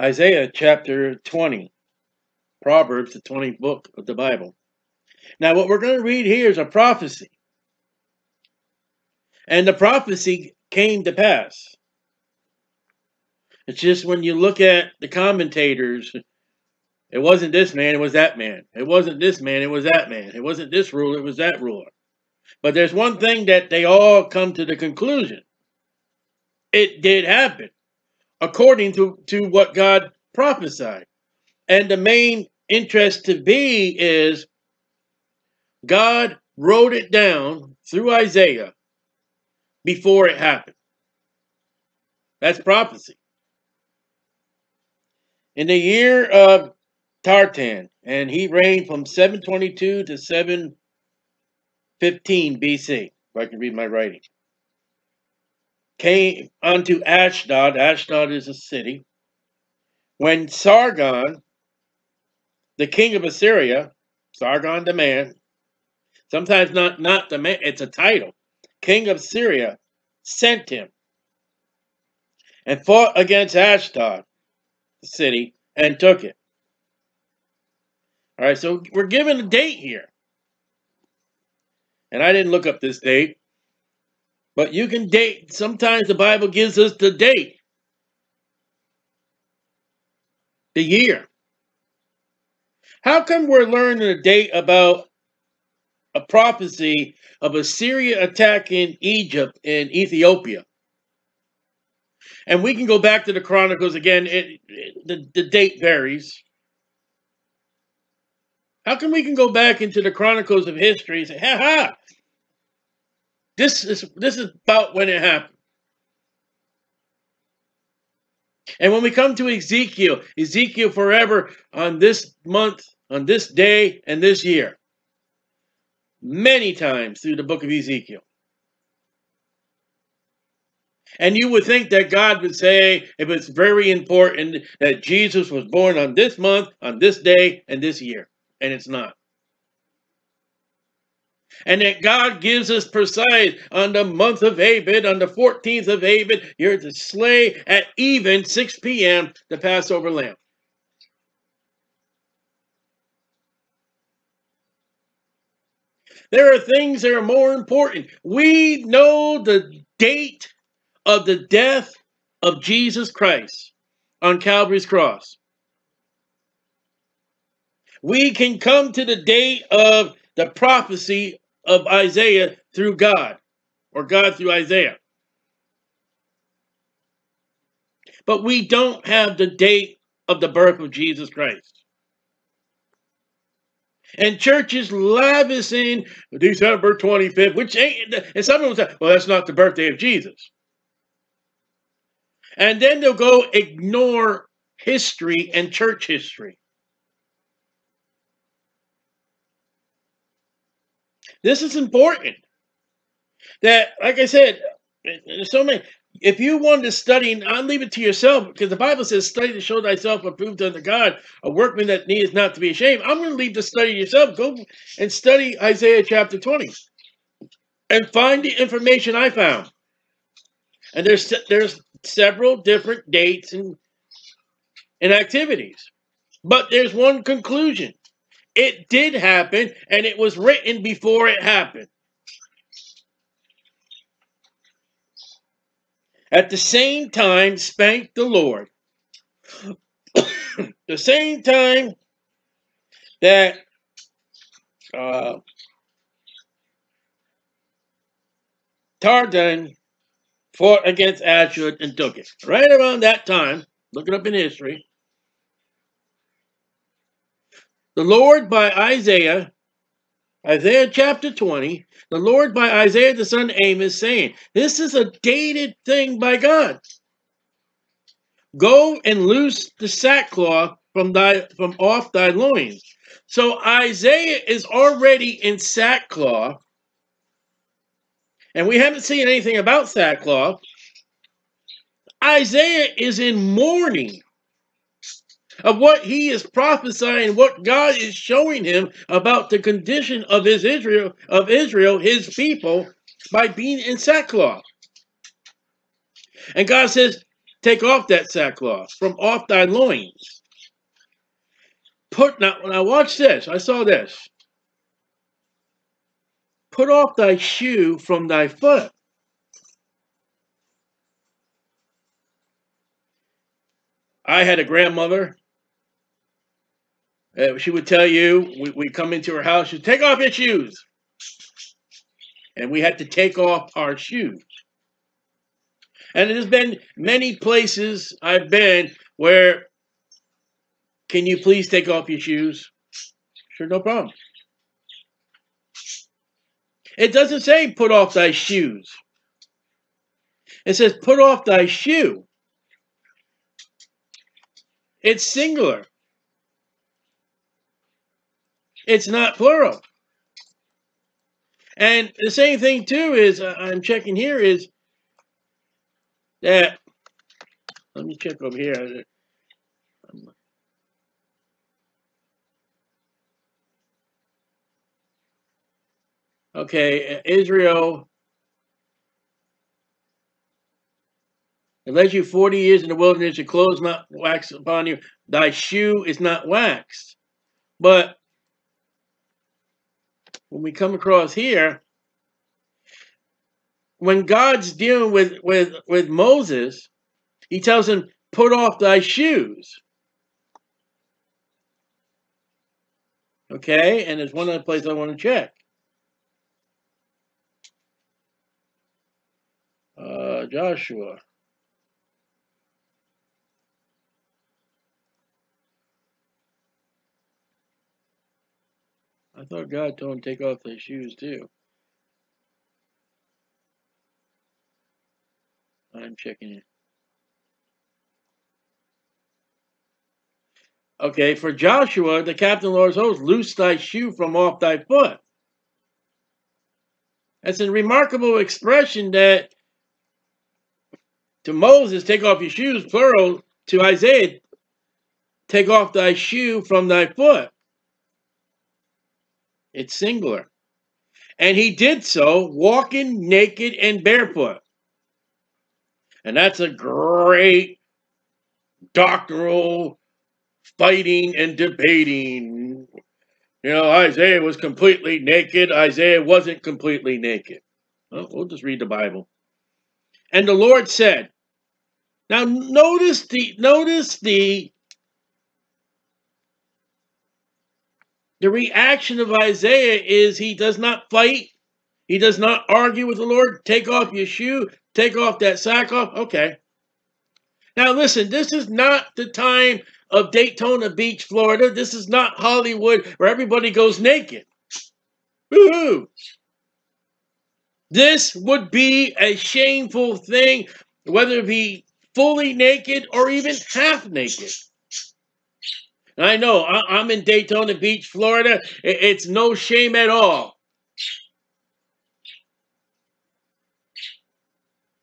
Isaiah chapter 20. Proverbs, the 20th book of the Bible. Now, what we're going to read here is a prophecy. And the prophecy came to pass. It's just when you look at the commentators, it wasn't this man, it was that man. It wasn't this man, it was that man. It wasn't this ruler, it was that ruler. But there's one thing that they all come to the conclusion. It did happen according to, to what God prophesied. And the main interest to be is God wrote it down through Isaiah before it happened. That's prophecy. In the year of Tartan, and he reigned from 722 to 715 BC, if I can read my writing, came unto Ashdod. Ashdod is a city. When Sargon, the king of Assyria, Sargon the man, sometimes not, not the man, it's a title, king of Assyria, sent him and fought against Ashdod, the city, and took it. All right, so we're given a date here. And I didn't look up this date, but you can date. Sometimes the Bible gives us the date, the year. How come we're learning a date about a prophecy of Assyria attacking Egypt and Ethiopia? And we can go back to the Chronicles again. It, it, the, the date varies. How come we can go back into the Chronicles of history and say, ha ha, this is, this is about when it happened. And when we come to Ezekiel, Ezekiel forever on this month, on this day, and this year, many times through the book of Ezekiel. And you would think that God would say, if it's very important, that Jesus was born on this month, on this day, and this year. And it's not. And that God gives us precise on the month of Abib, on the 14th of Abib, you're to slay at even 6 p.m. the Passover lamb. There are things that are more important. We know the date of the death of Jesus Christ on Calvary's cross. We can come to the date of the prophecy of Isaiah through God, or God through Isaiah. But we don't have the date of the birth of Jesus Christ. And churches lavishing December 25th, which ain't, and some of them say, well, that's not the birthday of Jesus. And then they'll go ignore history and church history. This is important. That, like I said, there's so many. If you want to study, I'll leave it to yourself because the Bible says, study to show thyself approved unto God, a workman that needs not to be ashamed. I'm going to leave the study yourself. Go and study Isaiah chapter 20 and find the information I found. And there's there's several different dates and, and activities. But there's one conclusion. It did happen, and it was written before it happened. At the same time, spank the Lord. the same time that uh, Tartan fought against Ashur and took it. Right around that time, look it up in history, the Lord by Isaiah, Isaiah chapter 20, the Lord by Isaiah the son Amoz saying, this is a dated thing by God. Go and loose the sackcloth from thy from off thy loins. So Isaiah is already in sackcloth, and we haven't seen anything about sackcloth. Isaiah is in mourning of what he is prophesying, what God is showing him about the condition of his Israel, of Israel, his people, by being in sackcloth. And God says, take off that sackcloth from off thy loins. Put now when I watched this, I saw this. Put off thy shoe from thy foot. I had a grandmother. Uh, she would tell you, we, we come into her house, she'd take off your shoes. And we had to take off our shoes. And there's been many places I've been where, can you please take off your shoes? Sure, no problem. It doesn't say put off thy shoes. It says put off thy shoe. It's singular. It's not plural. And the same thing too is uh, I'm checking here is that let me check over here. Okay, Israel It led you 40 years in the wilderness, your clothes not waxed upon you, thy shoe is not waxed. But when we come across here, when God's dealing with, with, with Moses, he tells him, put off thy shoes. Okay, and there's one other place I want to check. Uh, Joshua. I thought God told him to take off their shoes too. I'm checking it. Okay, for Joshua, the captain of the Lord's host, loose thy shoe from off thy foot. That's a remarkable expression that to Moses, take off your shoes, plural, to Isaiah, take off thy shoe from thy foot. It's singular. And he did so walking naked and barefoot. And that's a great doctoral fighting and debating. You know, Isaiah was completely naked. Isaiah wasn't completely naked. Well, we'll just read the Bible. And the Lord said, now notice the notice the The reaction of Isaiah is he does not fight. He does not argue with the Lord. Take off your shoe. Take off that sack off. Okay. Now listen, this is not the time of Daytona Beach, Florida. This is not Hollywood where everybody goes naked. This would be a shameful thing, whether it be fully naked or even half naked. I know, I'm in Daytona Beach, Florida. It's no shame at all.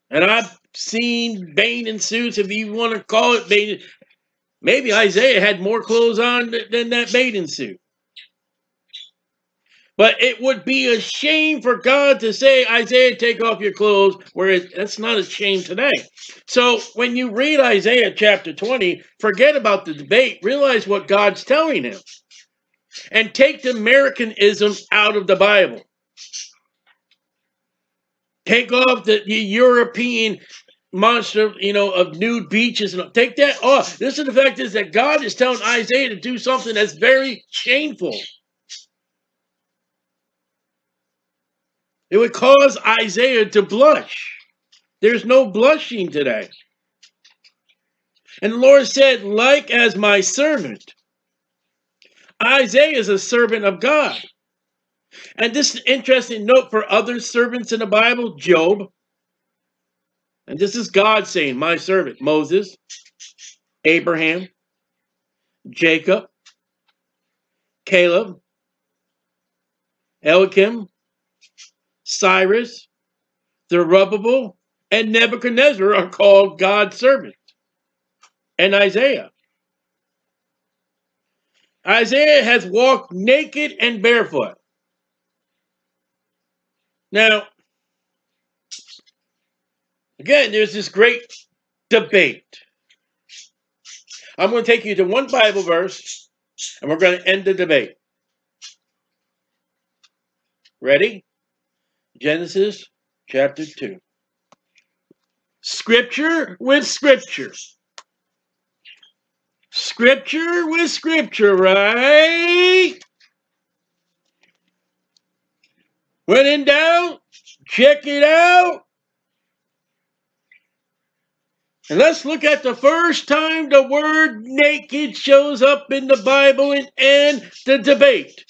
And I've seen bathing suits, if you want to call it bathing. Maybe Isaiah had more clothes on than that bathing suit. But it would be a shame for God to say, Isaiah, take off your clothes, whereas that's not a shame today. So when you read Isaiah chapter 20, forget about the debate. Realize what God's telling him. And take the Americanism out of the Bible. Take off the, the European monster, you know, of nude beaches and take that off. This is the fact is that God is telling Isaiah to do something that's very shameful. It would cause Isaiah to blush. There's no blushing today. And the Lord said, like as my servant. Isaiah is a servant of God. And this is an interesting note for other servants in the Bible, Job. And this is God saying, my servant, Moses, Abraham, Jacob, Caleb, Eliakim, Cyrus, Zerubbabel, and Nebuchadnezzar are called God's servants. And Isaiah. Isaiah has walked naked and barefoot. Now, again, there's this great debate. I'm going to take you to one Bible verse and we're going to end the debate. Ready? Genesis chapter 2. Scripture with scripture. Scripture with scripture, right? When in doubt, check it out. And let's look at the first time the word naked shows up in the Bible and end the debate.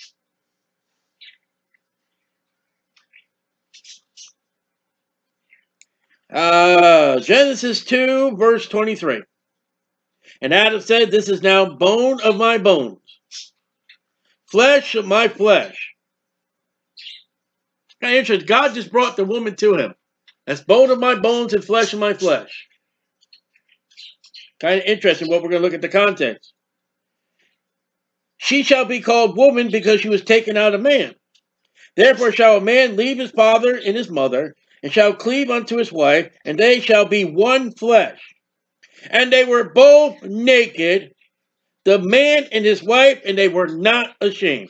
Uh, Genesis 2, verse 23. And Adam said, This is now bone of my bones, flesh of my flesh. Kind of interesting. God just brought the woman to him. That's bone of my bones and flesh of my flesh. Kind of interesting what we're going to look at the context. She shall be called woman because she was taken out of man. Therefore shall a man leave his father and his mother, and shall cleave unto his wife, and they shall be one flesh. And they were both naked, the man and his wife, and they were not ashamed.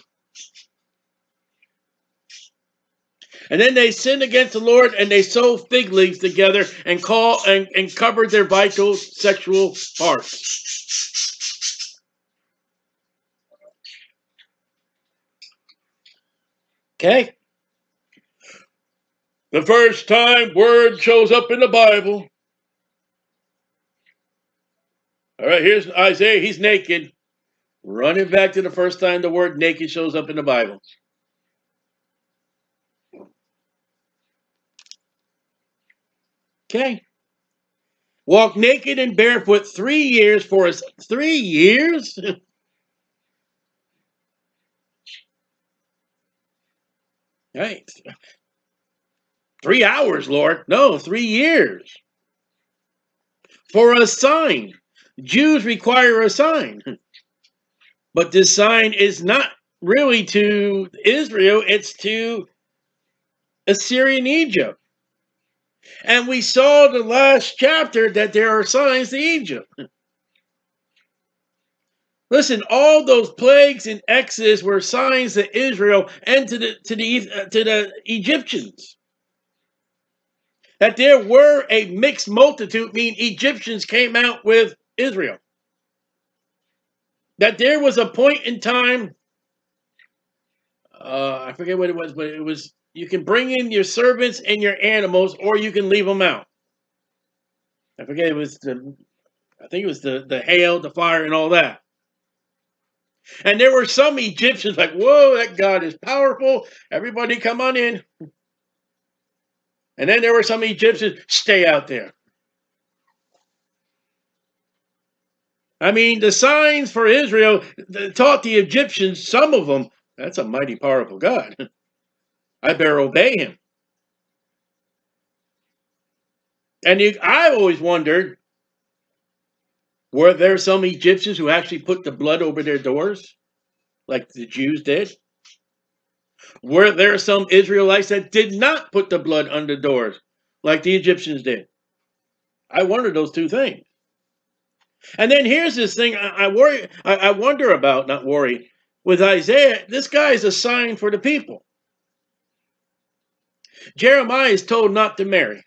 And then they sinned against the Lord and they sewed fig leaves together and call and, and covered their vital sexual parts. Okay? The first time word shows up in the Bible. All right, here's Isaiah. He's naked. Running back to the first time the word naked shows up in the Bible. Okay. Walk naked and barefoot three years for us. Three years? right. Three hours, Lord. No, three years. For a sign. Jews require a sign. But this sign is not really to Israel, it's to Assyrian Egypt. And we saw the last chapter that there are signs to Egypt. Listen, all those plagues in Exodus were signs to Israel and to the to the to the Egyptians. That there were a mixed multitude, meaning Egyptians came out with Israel that there was a point in time, uh, I forget what it was, but it was you can bring in your servants and your animals, or you can leave them out. I forget it was the, I think it was the the hail, the fire, and all that. And there were some Egyptians like, whoa, that God is powerful. Everybody come on in. And then there were some Egyptians, stay out there. I mean, the signs for Israel taught the Egyptians, some of them, that's a mighty powerful God. I better obey him. And I've always wondered, were there some Egyptians who actually put the blood over their doors, like the Jews did? Were there some Israelites that did not put the blood the doors, like the Egyptians did? I wonder those two things. And then here's this thing I, I worry, I, I wonder about, not worry, with Isaiah. This guy is a sign for the people. Jeremiah is told not to marry.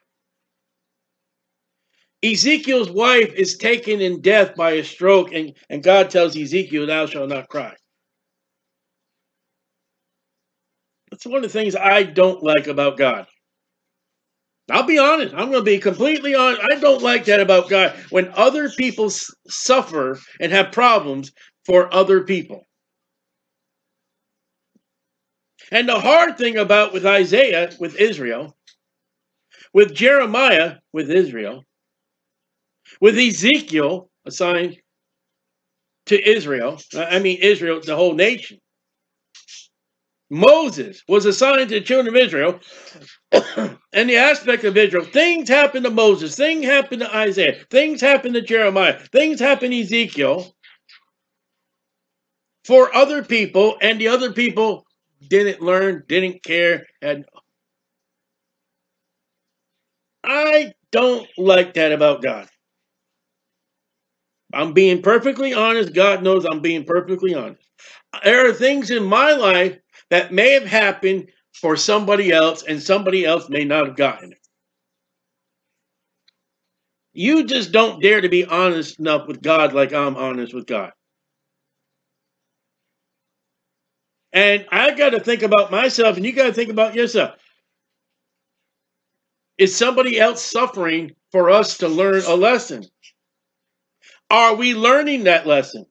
Ezekiel's wife is taken in death by a stroke, and, and God tells Ezekiel, Thou shalt not cry. That's one of the things I don't like about God. I'll be honest. I'm going to be completely honest. I don't like that about God when other people suffer and have problems for other people. And the hard thing about with Isaiah, with Israel, with Jeremiah, with Israel, with Ezekiel assigned to Israel, I mean Israel, the whole nation. Moses was assigned to the children of Israel, and the aspect of Israel. Things happen to Moses, things happen to Isaiah, things happen to Jeremiah, things happen to Ezekiel for other people, and the other people didn't learn, didn't care, and I don't like that about God. I'm being perfectly honest. God knows I'm being perfectly honest. There are things in my life that may have happened for somebody else, and somebody else may not have gotten it. You just don't dare to be honest enough with God like I'm honest with God. And I got to think about myself, and you got to think about yourself. Is somebody else suffering for us to learn a lesson? Are we learning that lesson?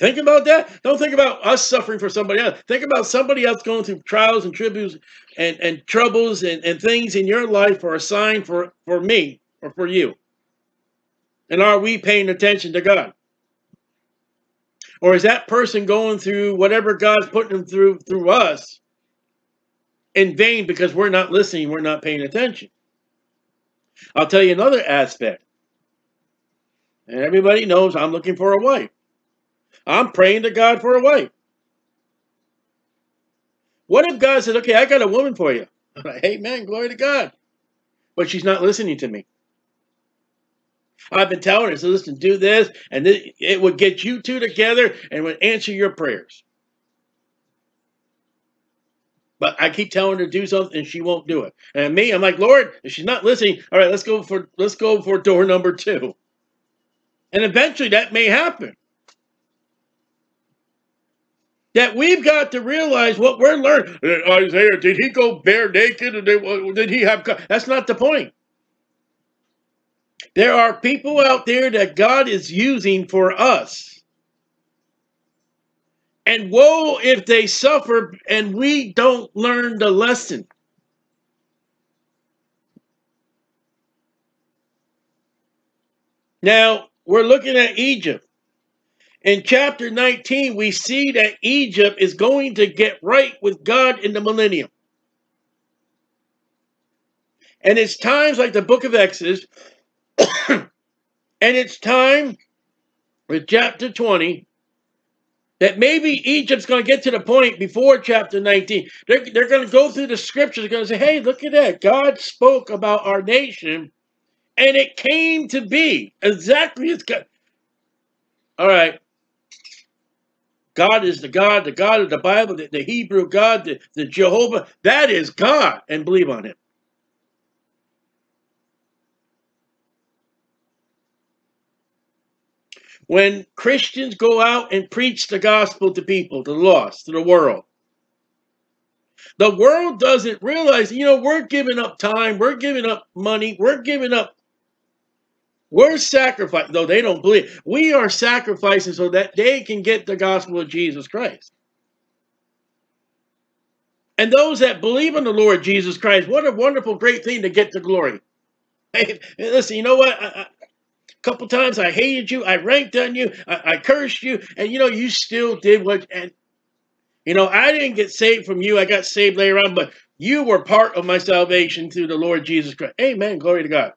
Think about that. Don't think about us suffering for somebody else. Think about somebody else going through trials and tributes and, and troubles and, and things in your life are a sign for, for me or for you. And are we paying attention to God? Or is that person going through whatever God's putting them through through us in vain because we're not listening, we're not paying attention? I'll tell you another aspect. And everybody knows I'm looking for a wife. I'm praying to God for a wife. What if God said, okay, I got a woman for you? Amen, glory to God. But she's not listening to me. I've been telling her, so listen, do this, and it would get you two together and would answer your prayers. But I keep telling her to do something, and she won't do it. And me, I'm like, Lord, if she's not listening, all right, let's go for let's go for door number two. And eventually, that may happen that we've got to realize what we're learning. Isaiah, did he go bare naked? And did he have? That's not the point. There are people out there that God is using for us. And woe if they suffer and we don't learn the lesson. Now, we're looking at Egypt. In chapter 19, we see that Egypt is going to get right with God in the millennium. And it's times like the book of Exodus, and it's time with chapter 20 that maybe Egypt's going to get to the point before chapter 19. They're, they're going to go through the scriptures. They're going to say, hey, look at that. God spoke about our nation, and it came to be exactly as God. All right. God is the God, the God of the Bible, the, the Hebrew God, the, the Jehovah. That is God, and believe on him. When Christians go out and preach the gospel to people, to the lost, to the world, the world doesn't realize, you know, we're giving up time, we're giving up money, we're giving up we're sacrificing, though they don't believe. We are sacrificing so that they can get the gospel of Jesus Christ. And those that believe in the Lord Jesus Christ, what a wonderful, great thing to get the glory. Hey, listen, you know what? I, I, a couple times I hated you, I ranked on you, I, I cursed you, and you know, you still did what, and you know, I didn't get saved from you, I got saved later on, but you were part of my salvation through the Lord Jesus Christ. Amen. Glory to God.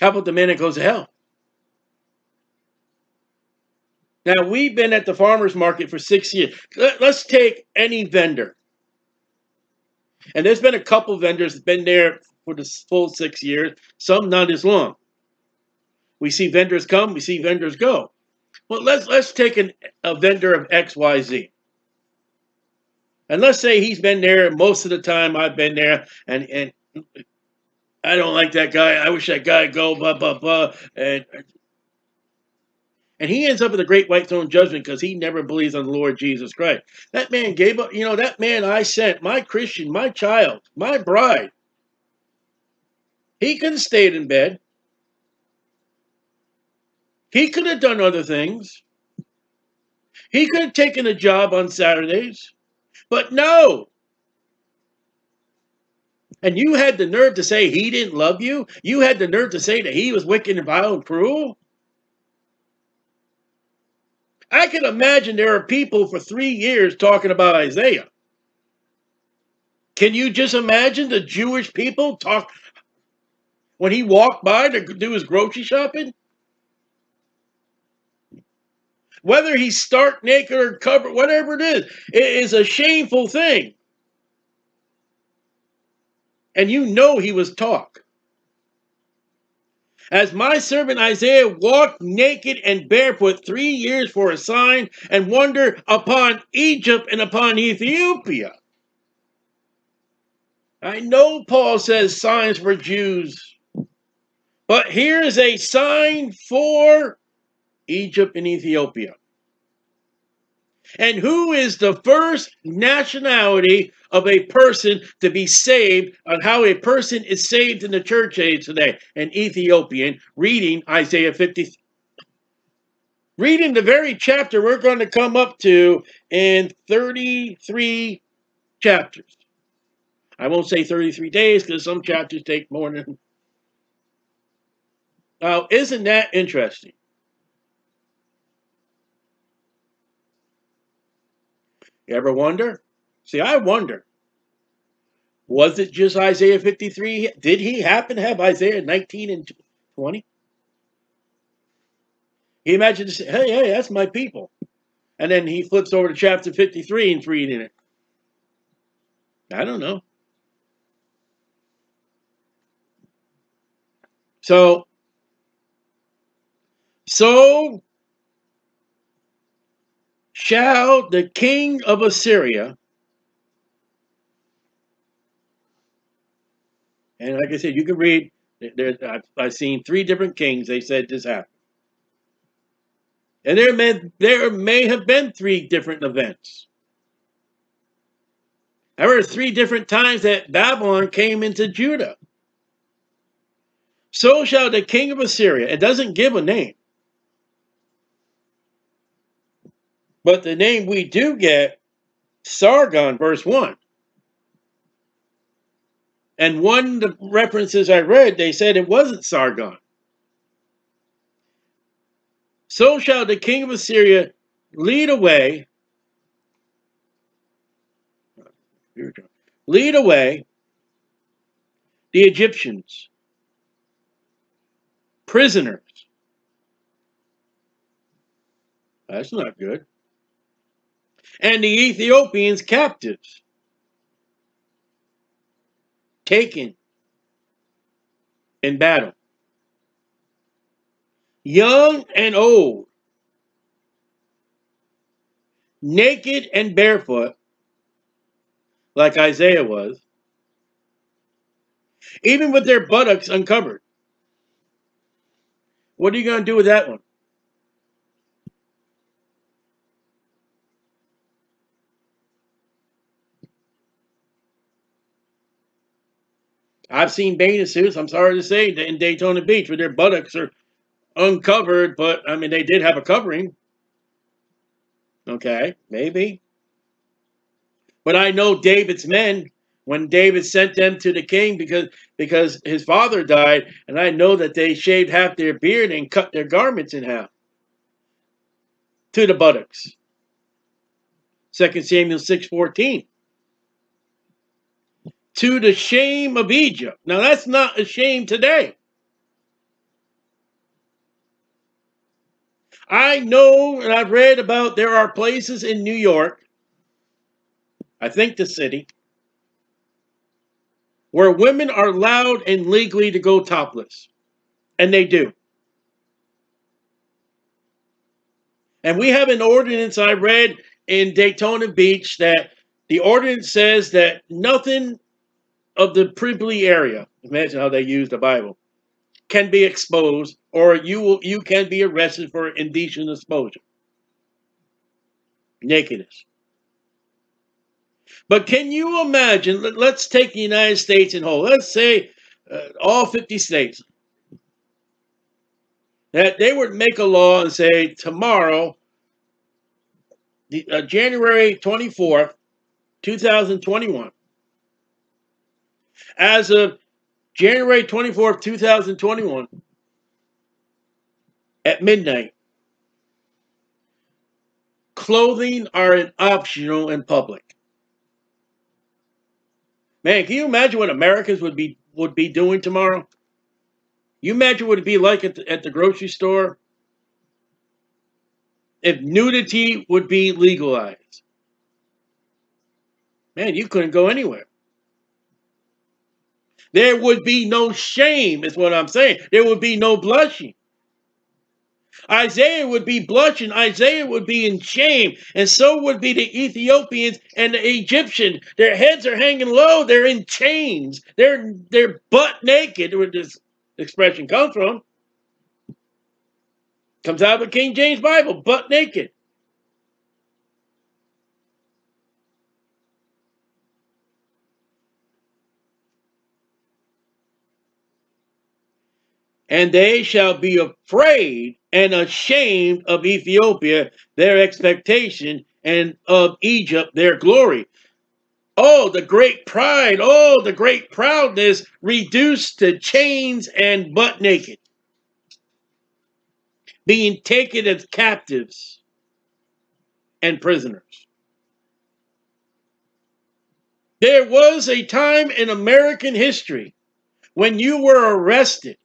How about the man that goes to hell? Now, we've been at the farmer's market for six years. Let's take any vendor. And there's been a couple vendors that been there for the full six years, some not as long. We see vendors come, we see vendors go. Well, let's let's take an, a vendor of XYZ. And let's say he's been there most of the time I've been there, and, and I don't like that guy. I wish that guy go, blah, blah, blah. And, and he ends up in the great white throne judgment because he never believes on the Lord Jesus Christ. That man gave up, you know, that man I sent, my Christian, my child, my bride. He could have stayed in bed. He could have done other things. He could have taken a job on Saturdays. But no, and you had the nerve to say he didn't love you? You had the nerve to say that he was wicked and vile and cruel? I can imagine there are people for three years talking about Isaiah. Can you just imagine the Jewish people talk when he walked by to do his grocery shopping? Whether he's stark naked or covered, whatever it is, it is a shameful thing. And you know he was talk. As my servant Isaiah walked naked and barefoot three years for a sign and wonder upon Egypt and upon Ethiopia. I know Paul says signs for Jews, but here is a sign for Egypt and Ethiopia. And who is the first nationality of a person to be saved on how a person is saved in the church age today? An Ethiopian reading Isaiah 50. Reading the very chapter we're going to come up to in 33 chapters. I won't say 33 days because some chapters take more than. Now, isn't that interesting? You ever wonder? See, I wonder. Was it just Isaiah 53? Did he happen to have Isaiah 19 and 20? He say, hey, hey, that's my people. And then he flips over to chapter 53 and reading it. I don't know. So, so shall the king of Assyria, and like I said, you can read, there, I've, I've seen three different kings, they said this happened. And there may, there may have been three different events. There were three different times that Babylon came into Judah. So shall the king of Assyria, it doesn't give a name. But the name we do get, Sargon, verse 1. And one of the references I read, they said it wasn't Sargon. So shall the king of Assyria lead away, lead away the Egyptians, prisoners. That's not good and the Ethiopians captives, taken in battle. Young and old, naked and barefoot, like Isaiah was, even with their buttocks uncovered. What are you going to do with that one? I've seen bathing suits, I'm sorry to say, in Daytona Beach where their buttocks are uncovered, but I mean, they did have a covering. Okay, maybe. But I know David's men when David sent them to the king because because his father died, and I know that they shaved half their beard and cut their garments in half to the buttocks. 2 Samuel 6.14 to the shame of Egypt. Now, that's not a shame today. I know and I've read about there are places in New York, I think the city, where women are allowed and legally to go topless. And they do. And we have an ordinance I read in Daytona Beach that the ordinance says that nothing of the prickly area, imagine how they use the Bible, can be exposed, or you will you can be arrested for indecent exposure. Nakedness. But can you imagine? Let, us take the United States in whole. Let's say uh, all 50 states that they would make a law and say tomorrow, the, uh, January 24th, 2021, as of January 24th, 2021, at midnight, clothing are an optional in public. Man, can you imagine what Americans would be would be doing tomorrow? You imagine what it'd be like at the, at the grocery store if nudity would be legalized. Man, you couldn't go anywhere. There would be no shame, is what I'm saying. There would be no blushing. Isaiah would be blushing. Isaiah would be in shame. And so would be the Ethiopians and the Egyptians. Their heads are hanging low. They're in chains. They're, they're butt naked, where this expression comes from. Comes out of the King James Bible, butt naked. And they shall be afraid and ashamed of Ethiopia, their expectation, and of Egypt, their glory. Oh, the great pride, oh, the great proudness reduced to chains and butt naked, being taken as captives and prisoners. There was a time in American history when you were arrested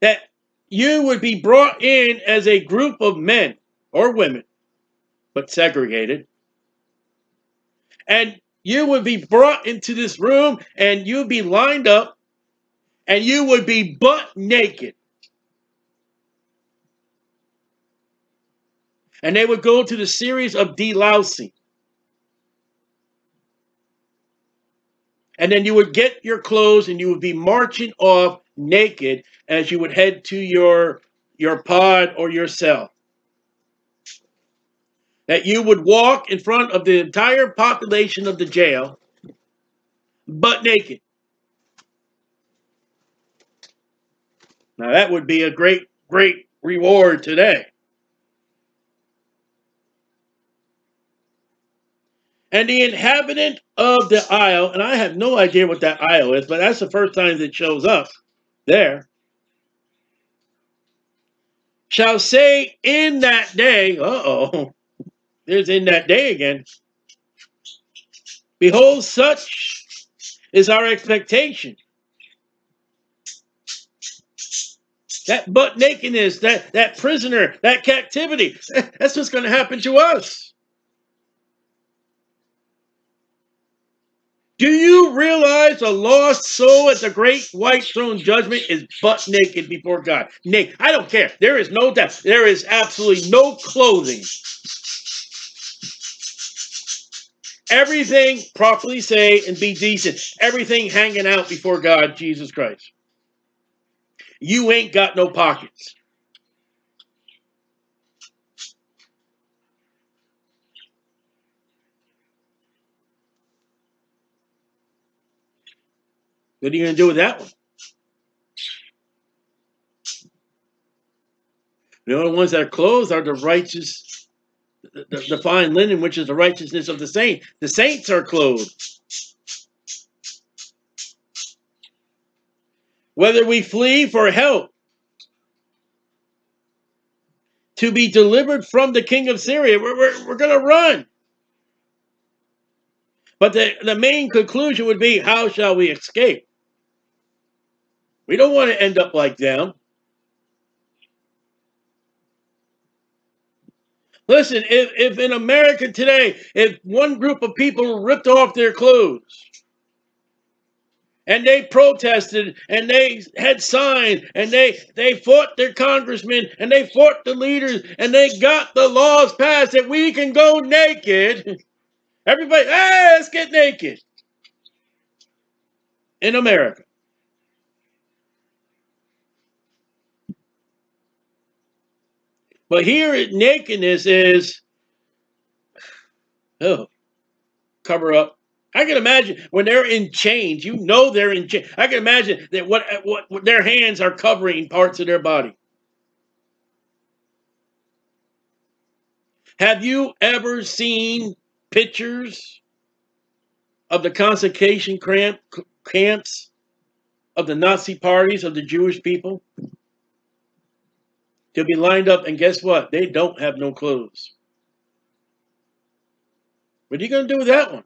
that you would be brought in as a group of men or women, but segregated. And you would be brought into this room and you'd be lined up and you would be butt naked. And they would go to the series of delousing. And then you would get your clothes and you would be marching off naked as you would head to your, your pod or your cell. That you would walk in front of the entire population of the jail, butt naked. Now that would be a great, great reward today. And the inhabitant of the isle, and I have no idea what that isle is, but that's the first time that shows up there, shall say in that day, uh-oh, there's in that day again. Behold, such is our expectation. That butt nakedness, that, that prisoner, that captivity, that's what's going to happen to us. Do you realize a lost soul at the great white throne judgment is butt naked before God? Naked. I don't care. There is no doubt. There is absolutely no clothing. Everything properly say and be decent. Everything hanging out before God, Jesus Christ. You ain't got no pockets. What are you going to do with that one? The only ones that are clothed are the righteous, the, the, fine linen, which is the righteousness of the saint. The saints are clothed. Whether we flee for help, to be delivered from the king of Syria, we're, we're, we're going to run. But the, the main conclusion would be, how shall we escape? We don't want to end up like them. Listen, if, if in America today, if one group of people ripped off their clothes and they protested and they had signs and they, they fought their congressmen and they fought the leaders and they got the laws passed that we can go naked, everybody, hey, let's get naked in America. But here, nakedness is, oh, cover up. I can imagine when they're in chains, you know they're in chains. I can imagine that what, what, what their hands are covering parts of their body. Have you ever seen pictures of the concentration camp, camps of the Nazi parties of the Jewish people? They'll be lined up, and guess what? They don't have no clothes. What are you going to do with that one?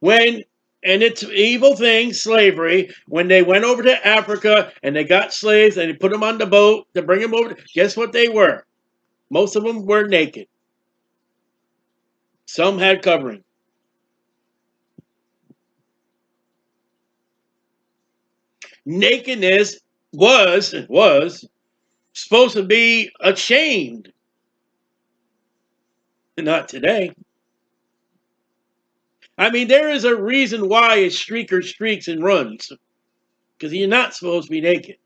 When, and it's evil thing, slavery, when they went over to Africa and they got slaves and they put them on the boat to bring them over, guess what they were? Most of them were naked. Some had covering. Nakedness was was supposed to be ashamed. Not today. I mean, there is a reason why a streaker streaks and runs. Because you're not supposed to be naked.